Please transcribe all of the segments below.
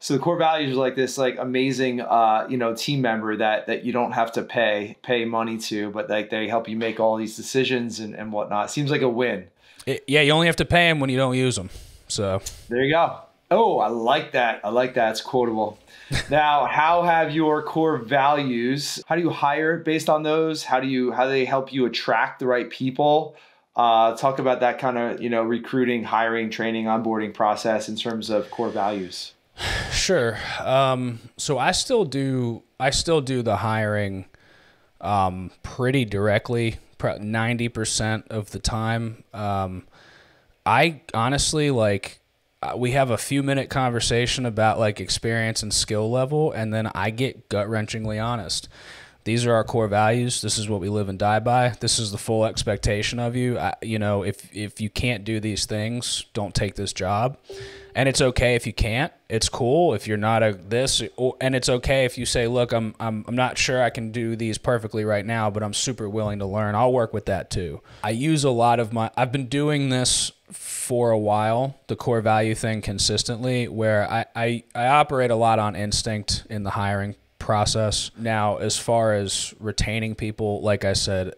So the core values are like this like amazing uh, you know team member that that you don't have to pay pay money to, but like they help you make all these decisions and, and whatnot. Seems like a win. It, yeah, you only have to pay them when you don't use them. So there you go. Oh, I like that. I like that. It's quotable. now, how have your core values? How do you hire based on those? How do you how do they help you attract the right people? Uh, talk about that kind of you know recruiting, hiring, training, onboarding process in terms of core values. Sure. Um, so I still do I still do the hiring um, pretty directly, ninety percent of the time. Um, I honestly like uh, we have a few minute conversation about like experience and skill level, and then I get gut wrenchingly honest. These are our core values. This is what we live and die by. This is the full expectation of you. I, you know, if if you can't do these things, don't take this job and it's okay if you can't. It's cool if you're not a this, and it's okay if you say, "Look, I'm I'm I'm not sure I can do these perfectly right now, but I'm super willing to learn." I'll work with that too. I use a lot of my. I've been doing this for a while, the core value thing consistently, where I I, I operate a lot on instinct in the hiring process. Now, as far as retaining people, like I said,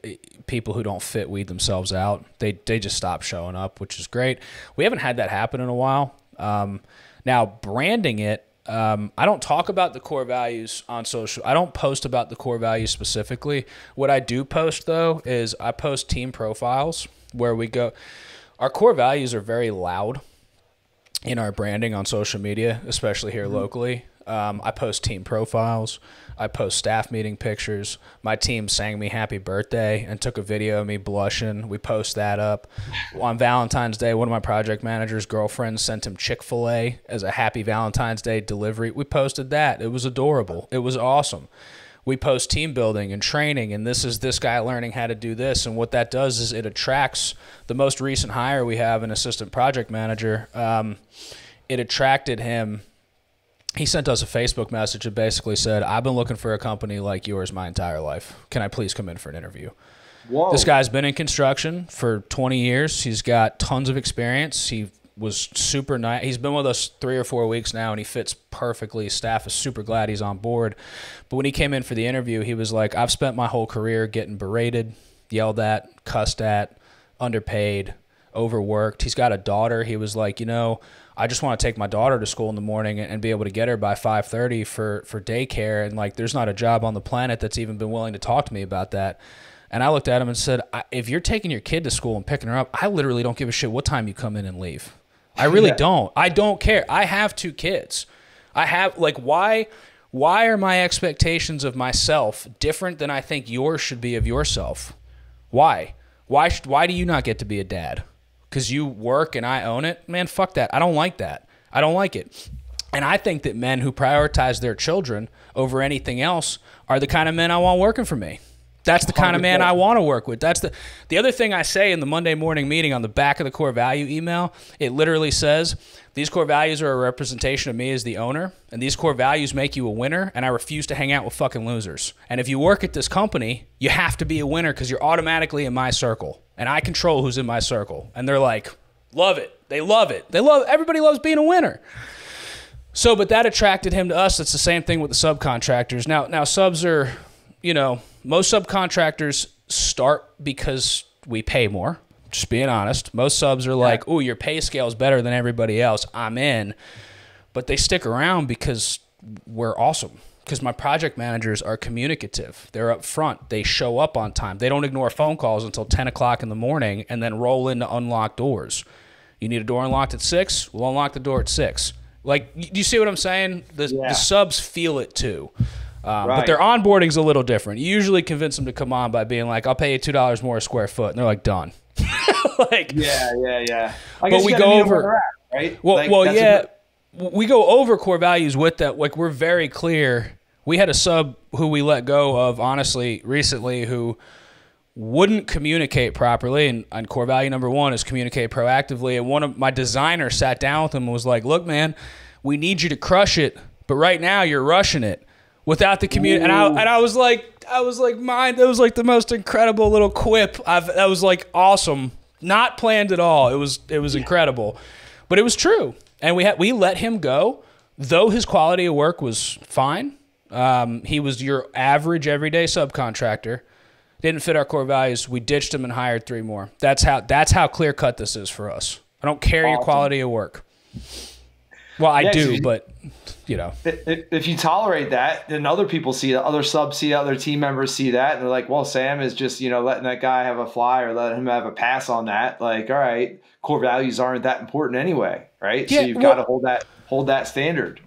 people who don't fit weed themselves out. They they just stop showing up, which is great. We haven't had that happen in a while. Um, now, branding it, um, I don't talk about the core values on social. I don't post about the core values specifically. What I do post though is I post team profiles where we go. Our core values are very loud in our branding on social media, especially here mm-hmm. locally. Um, I post team profiles. I post staff meeting pictures. My team sang me happy birthday and took a video of me blushing. We post that up. On Valentine's Day, one of my project managers' girlfriends sent him Chick fil A as a happy Valentine's Day delivery. We posted that. It was adorable. It was awesome. We post team building and training, and this is this guy learning how to do this. And what that does is it attracts the most recent hire we have, an assistant project manager. Um, it attracted him he sent us a Facebook message and basically said, I've been looking for a company like yours my entire life. Can I please come in for an interview? Whoa. This guy's been in construction for 20 years. He's got tons of experience. He was super nice. He's been with us three or four weeks now, and he fits perfectly. Staff is super glad he's on board. But when he came in for the interview, he was like, I've spent my whole career getting berated, yelled at, cussed at, underpaid, overworked. He's got a daughter. He was like, you know, I just want to take my daughter to school in the morning and, be able to get her by 5:30 for for daycare and like there's not a job on the planet that's even been willing to talk to me about that. And I looked at him and said, "If you're taking your kid to school and picking her up, I literally don't give a shit what time you come in and leave. I really yeah. don't. I don't care. I have two kids. I have like why why are my expectations of myself different than I think yours should be of yourself? Why? Why why do you not get to be a dad? Because you work and I own it, man, fuck that. I don't like that. I don't like it. And I think that men who prioritize their children over anything else are the kind of men I want working for me. That's the kind of man I want to work with. That's the the other thing I say in the Monday morning meeting on the back of the core value email. It literally says these core values are a representation of me as the owner, and these core values make you a winner. And I refuse to hang out with fucking losers. And if you work at this company, you have to be a winner because you're automatically in my circle and I control who's in my circle. And they're like, love it. They love it. They love everybody loves being a winner. So, but that attracted him to us. It's the same thing with the subcontractors. Now, now subs are, you know, most subcontractors start because we pay more. Just being honest, most subs are like, "Oh, your pay scale is better than everybody else. I'm in," but they stick around because we're awesome because my project managers are communicative. They're up front. They show up on time. They don't ignore phone calls until 10 o'clock in the morning and then roll in to unlock doors. You need a door unlocked at 6? We'll unlock the door at 6. Like, do you see what I'm saying? The, yeah. the subs feel it too. Um, right. But their onboarding's a little different. You usually convince them to come on by being like, I'll pay you $2 more a square foot. And they're like, done. like, yeah, yeah, yeah. I but we go over. At, right? Well, like, well yeah. we go over core values with that. Like, we're very clear we had a sub who we let go of honestly recently who wouldn't communicate properly and, and, core value number one is communicate proactively and one of my designers sat down with him and was like look man we need you to crush it but right now you're rushing it without the community and I, and I was like i was like mine that was like the most incredible little quip i've that was like awesome not planned at all it was it was incredible but it was true and we had we let him go though his quality of work was fine, um, he was your average everyday subcontractor. Didn't fit our core values. We ditched him and hired three more. That's how that's how clear cut this is for us. I don't care awesome. your quality of work. Well, I yeah, do, you, but you know, if you tolerate that, then other people see that, other subs see other team members see that, and they're like, "Well, Sam is just you know letting that guy have a fly or letting him have a pass on that." Like, all right, core values aren't that important anyway, right? Yeah, so you've well, got to hold that hold that standard.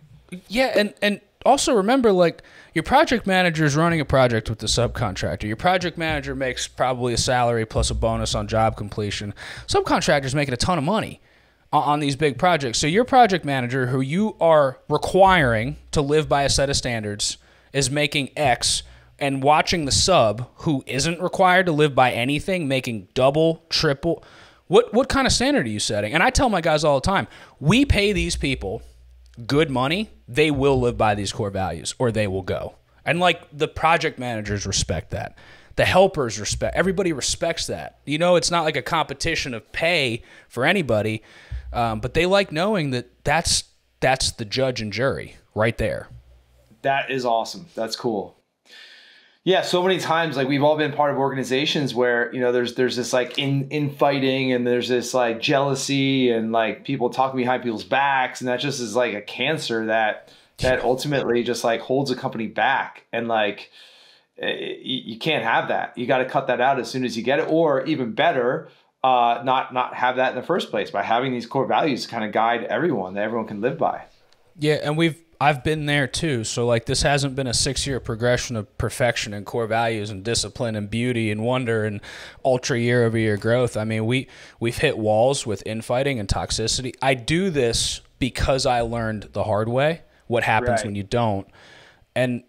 Yeah, and and also remember, like your project manager is running a project with the subcontractor. Your project manager makes probably a salary plus a bonus on job completion. Subcontractor's making a ton of money on these big projects. So your project manager, who you are requiring to live by a set of standards, is making X, and watching the sub, who isn't required to live by anything, making double, triple. What what kind of standard are you setting? And I tell my guys all the time, we pay these people good money, they will live by these core values or they will go. And like the project managers respect that. The helpers respect everybody respects that. You know, it's not like a competition of pay for anybody. Um, but they like knowing that that's that's the judge and jury right there. That is awesome. That's cool. Yeah, so many times like we've all been part of organizations where, you know, there's there's this like in infighting and there's this like jealousy and like people talking behind people's backs and that just is like a cancer that that ultimately just like holds a company back and like eh, you can't have that. You got to cut that out as soon as you get it or even better, uh, not not have that in the first place by having these core values to kind of guide everyone that everyone can live by. Yeah, and we've I've been there too. So like this hasn't been a six year progression of perfection and core values and discipline and beauty and wonder and ultra year over year growth. I mean we we've hit walls with infighting and toxicity. I do this because I learned the hard way what happens right. when you don't. And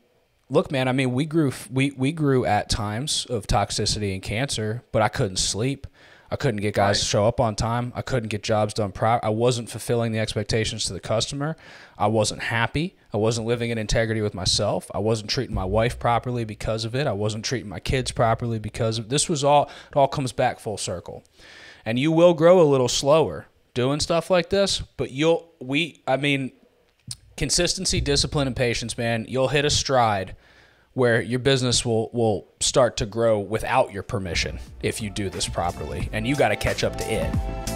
look, man, I mean we grew we we grew at times of toxicity and cancer, but I couldn't sleep. I couldn't get guys right. to show up on time. I couldn't get jobs done proper. I wasn't fulfilling the expectations to the customer. I wasn't happy. I wasn't living in integrity with myself. I wasn't treating my wife properly because of it. I wasn't treating my kids properly because of this was all it all comes back full circle. And you will grow a little slower doing stuff like this, but you'll we I mean consistency, discipline and patience, man, you'll hit a stride where your business will will start to grow without your permission if you do this properly. And you got to catch up to it